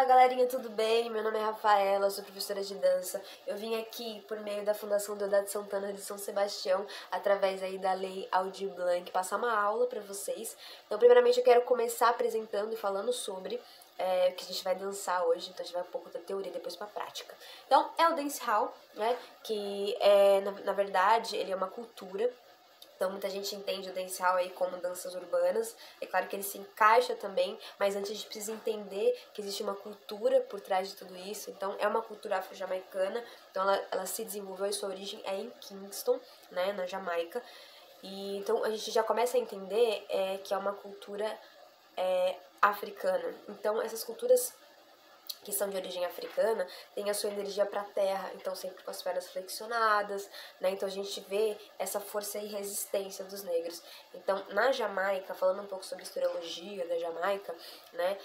Fala galerinha, tudo bem? Meu nome é Rafaela, sou professora de dança. Eu vim aqui por meio da Fundação Deodado Santana de São Sebastião, através aí da Lei Aldir Blanc, passar uma aula para vocês. Então, primeiramente, eu quero começar apresentando e falando sobre é, que a gente vai dançar hoje, então a gente vai um pouco da teoria e depois pra prática. Então, é o dance hall, né, que é, na, na verdade, ele é uma cultura então muita gente entende o dancehall aí como danças urbanas. É claro que ele se encaixa também, mas antes a gente precisa entender que existe uma cultura por trás de tudo isso. Então é uma cultura afro-jamaicana. Então ela, ela se desenvolveu e sua origem é em Kingston, né, na Jamaica. E então a gente já começa a entender é, que é uma cultura é, africana. Então essas culturas que são de origem africana, têm a sua energia para a terra, então sempre com as pernas flexionadas, né? Então a gente vê essa força e resistência dos negros. Então, na Jamaica, falando um pouco sobre a historiologia da Jamaica, né?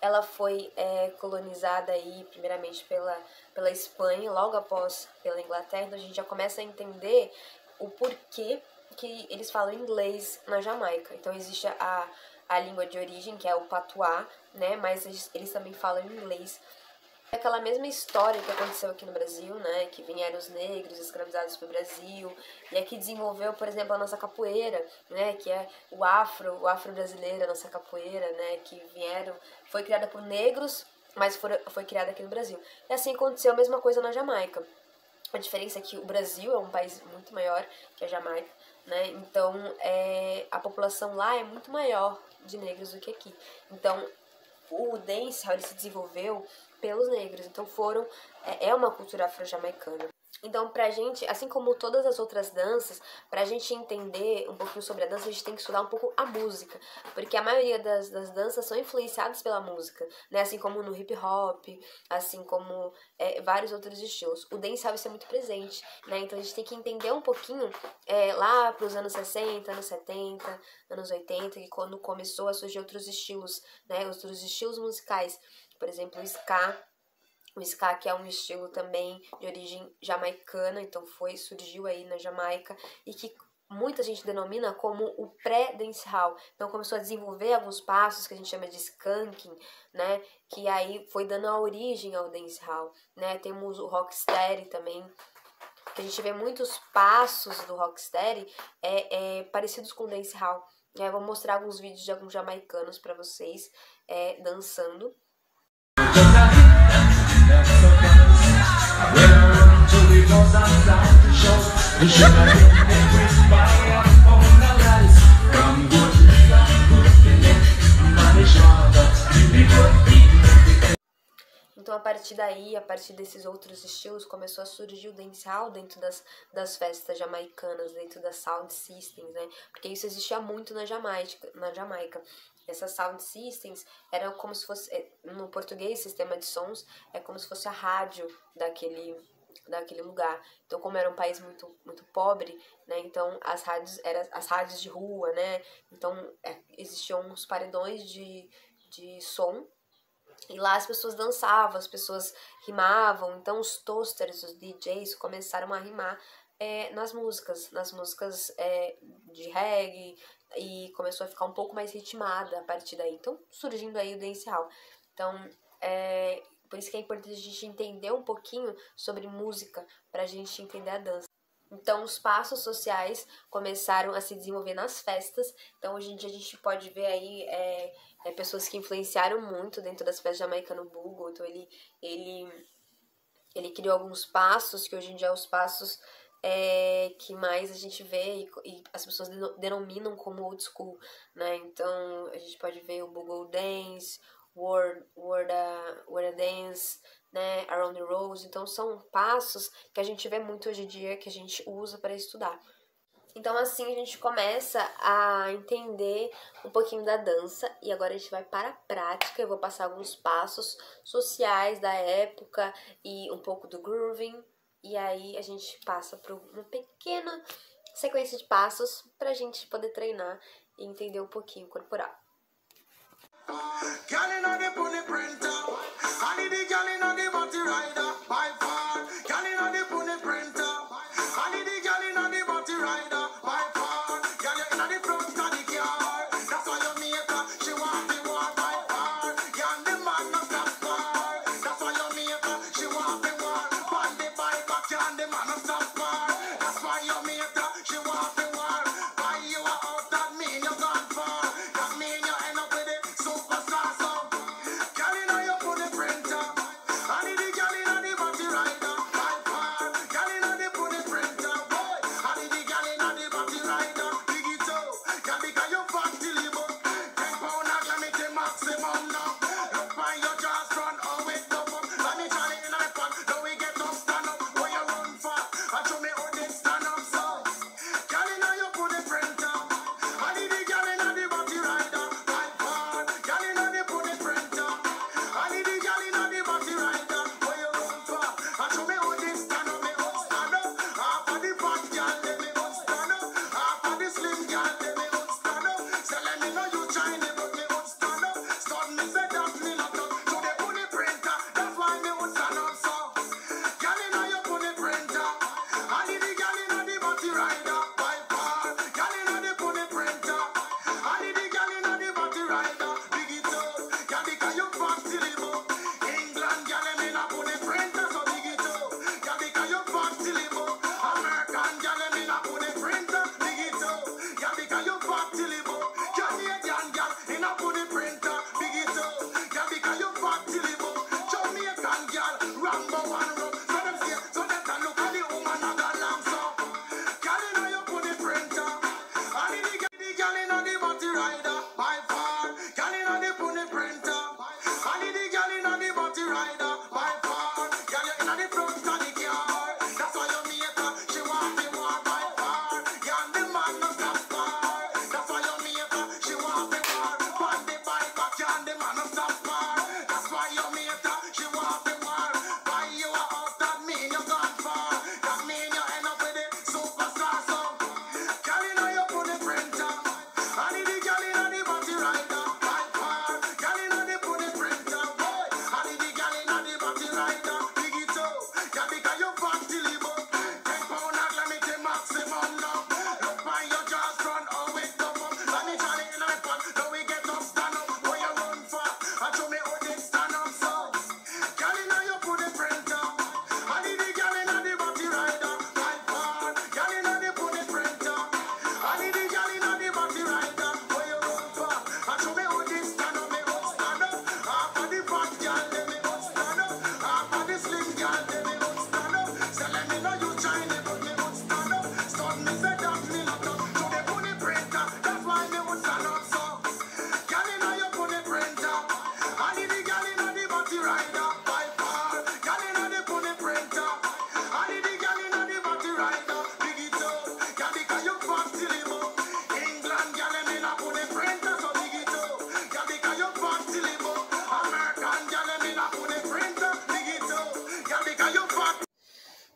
Ela foi é, colonizada aí, primeiramente pela, pela Espanha, logo após pela Inglaterra, então a gente já começa a entender o porquê que eles falam inglês na Jamaica. Então existe a a língua de origem, que é o patuá, né? Mas eles, também falam inglês. É aquela mesma história que aconteceu aqui no Brasil, né? Que vieram os negros escravizados para o Brasil e aqui desenvolveu, por exemplo, a nossa capoeira, né? Que é o afro, o afro brasileiro, a nossa capoeira, né? Que vieram, foi criada por negros, mas foi, foi criada aqui no Brasil. E assim aconteceu a mesma coisa na Jamaica. A diferença é que o Brasil é um país muito maior que a Jamaica, né? Então, é, a população lá é muito maior de negros do que aqui. Então, o dancehall se desenvolveu pelos negros. Então, foram é, é uma cultura afro-jamaicana. Então, pra gente, assim como todas as outras danças, pra gente entender um pouquinho sobre a dança, a gente tem que estudar um pouco a música. Porque a maioria das, das danças são influenciadas pela música, né? Assim como no hip hop, assim como é, vários outros estilos. O dancehall isso é muito presente, né? Então a gente tem que entender um pouquinho é, lá pros anos 60, anos 70, anos 80, que quando começou a surgir outros estilos, né? Outros estilos musicais. Por exemplo, o ska, o ska que é um estilo também de origem jamaicana, então foi surgiu aí na Jamaica e que muita gente denomina como o pré-dancehall. Então começou a desenvolver alguns passos que a gente chama de skanking, né? Que aí foi dando a origem ao dancehall, né? Temos o rocksteady também, que a gente vê muitos passos do rocksteady é, é, parecidos com o dancehall. É, eu vou mostrar alguns vídeos de alguns jamaicanos para vocês é, dançando. Então, a partir daí, a partir desses outros estilos, começou a surgir o dancehall dentro das, das festas jamaicanas, dentro das sound systems, né? Porque isso existia muito na Jamaica. Na Jamaica. Essas sound systems eram como se fosse, é, no português, sistema de sons, é como se fosse a rádio daquele daquele lugar. Então, como era um país muito muito pobre, né? Então, as rádios eram as rádios de rua, né? Então, é, existiam uns paredões de, de som e lá as pessoas dançavam, as pessoas rimavam. Então, os toasters, os DJs começaram a rimar é, nas músicas, nas músicas é, de reggae, e começou a ficar um pouco mais ritmada a partir daí. Então, surgindo aí o dancehall. Então, é, por isso que é importante a gente entender um pouquinho sobre música para a gente entender a dança. Então, os passos sociais começaram a se desenvolver nas festas. Então, hoje em dia a gente pode ver aí é, é, pessoas que influenciaram muito dentro das festas jamaicanas no Google. Então, ele, ele, ele criou alguns passos que hoje em dia os passos é, que mais a gente vê e, e, as pessoas denominam como old school, né? Então a gente pode ver o Google Dance, Word, Word, uh, Dance, né? Around the Rose. Então são passos que a gente vê muito hoje em dia que a gente usa para estudar. Então assim a gente começa a entender um pouquinho da dança e agora a gente vai para a prática. Eu vou passar alguns passos sociais da época e um pouco do grooving e aí a gente passa por uma pequena sequência de passos pra gente poder treinar e entender um pouquinho corporal. Girl inna the pony printer, I need the girl inna the body rider.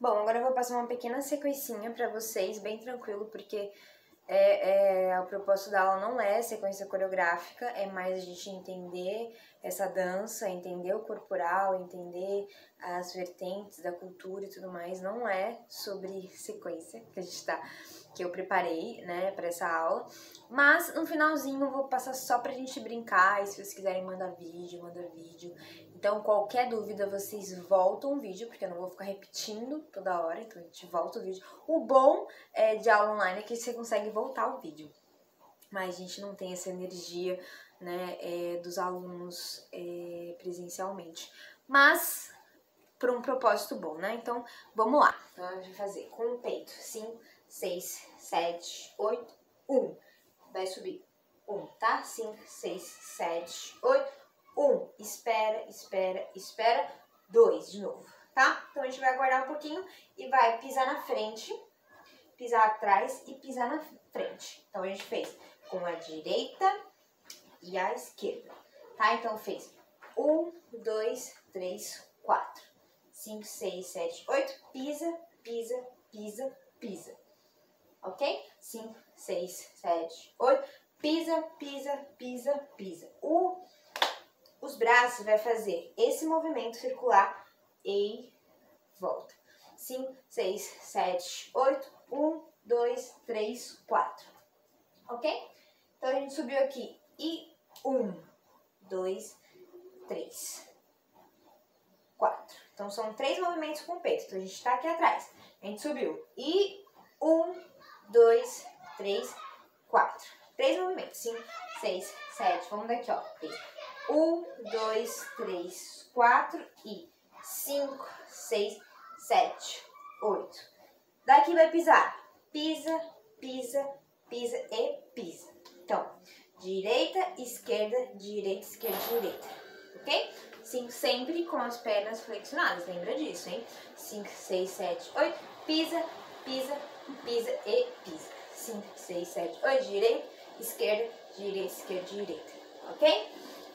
Bom, agora eu vou passar uma pequena sequencinha para vocês, bem tranquilo, porque é, é, o propósito da aula não é sequência coreográfica, é mais a gente entender essa dança, entender o corporal, entender as vertentes da cultura e tudo mais. Não é sobre sequência que a gente tá, que eu preparei, né, para essa aula. Mas no finalzinho vou passar só pra gente brincar, e se vocês quiserem mandar vídeo, manda vídeo. Então, qualquer dúvida, vocês voltam o vídeo, porque eu não vou ficar repetindo toda hora, então a gente volta o vídeo. O bom é, de aula online é que você consegue voltar o vídeo, mas a gente não tem essa energia né, é, dos alunos é, presencialmente. Mas, por um propósito bom, né? Então, vamos lá. Então, a gente vai fazer com o peito. 5, 6, 7, 8, 1. Vai subir. 1, tá? 5, 6, 7, 8, um, espera, espera, espera. Dois, de novo, tá? Então a gente vai aguardar um pouquinho e vai pisar na frente, pisar atrás e pisar na frente. Então a gente fez com a direita e a esquerda, tá? Então fez um, dois, três, quatro, cinco, seis, sete, oito. Pisa, pisa, pisa, pisa. Ok? Cinco, seis, sete, oito. Pisa, pisa, pisa, pisa. Um, os braços vai fazer esse movimento circular e volta. 5, 6, 7, 8, 1, 2, 3, 4. Ok? Então a gente subiu aqui e 1, 2, 3, 4. Então são três movimentos com o peito. Então a gente está aqui atrás. A gente subiu e 1, 2, 3, 4. Três movimentos. 5, 6, 7. Vamos daqui, ó. 3. Um, dois, três, quatro e cinco, seis, sete, oito. Daqui vai pisar. Pisa, pisa, pisa e pisa. Então, direita, esquerda, direita, esquerda, direita. Ok? Cinco sempre com as pernas flexionadas. Lembra disso, hein? Cinco, seis, sete, oito. Pisa, pisa, pisa e pisa. Cinco, seis, sete, oito. Direita, esquerda, direita, esquerda, direita. Ok?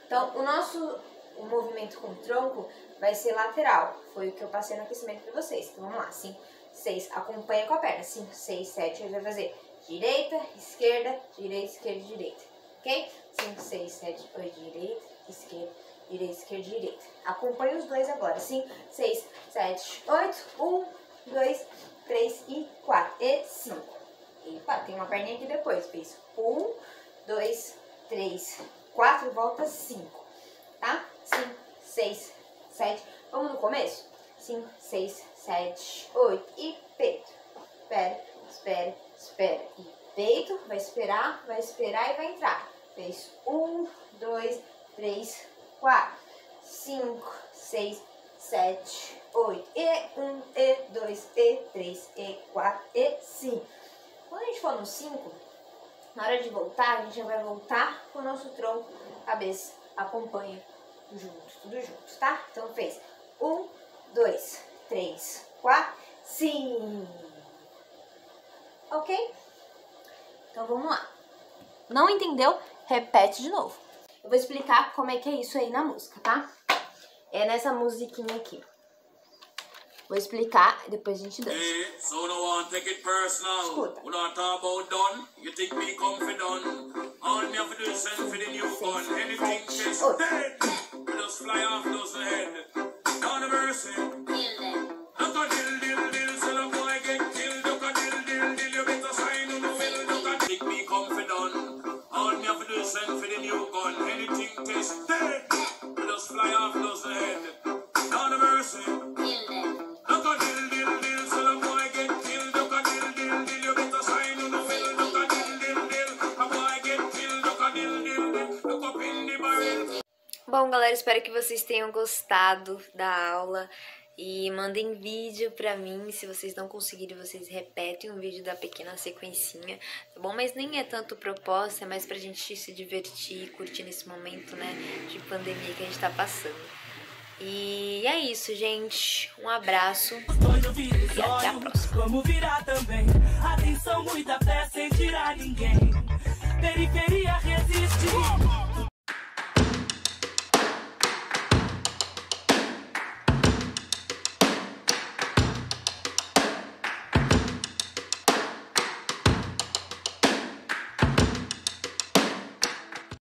Então, o nosso o movimento com o tronco vai ser lateral. Foi o que eu passei no aquecimento para vocês. Então, vamos lá. 5, 6, acompanha com a perna. 5, 6, 7, a gente vai fazer direita, esquerda, direita, esquerda, direita. Ok? 5, 6, 7, 8, direita, esquerda, direita, esquerda, direita. Acompanha os dois agora. 5, 6, 7, 8, 1, 2, 3 e 4. E 5. Epa, tem uma perninha aqui depois. Fez 1, 2, 3, 4 voltas 5, tá? 5, 6, 7. Vamos no começo? 5, 6, 7, 8 e peito. Espera, espera, espera. E peito, vai esperar, vai esperar e vai entrar. Fez 1, 2, 3, 4, 5, 6, 7, 8. E 1, e 2, e 3, e 4, e 5. Quando a gente for no 5, na hora de voltar, a gente já vai voltar com o nosso tronco, cabeça, acompanha junto, tudo junto, tá? Então fez um, dois, três, quatro, cinco. Ok? Então vamos lá. Não entendeu? Repete de novo. Eu vou explicar como é que é isso aí na música, tá? É nessa musiquinha aqui. Vou explicar e depois a gente dança. Hey, so no one take it personal. Escuta. We don't talk about done. You think me come for done. All me have to do is send for the new gun. Anything just dead. Bom, galera, espero que vocês tenham gostado da aula e mandem vídeo pra mim, se vocês não conseguirem, vocês repetem um vídeo da pequena sequencinha, tá bom? Mas nem é tanto propósito, é mais pra gente se divertir, curtir nesse momento, né, de pandemia que a gente tá passando. E é isso, gente. Um abraço e até a próxima. Virar também. Atenção, muita fé sem tirar ninguém. Periferia resiste.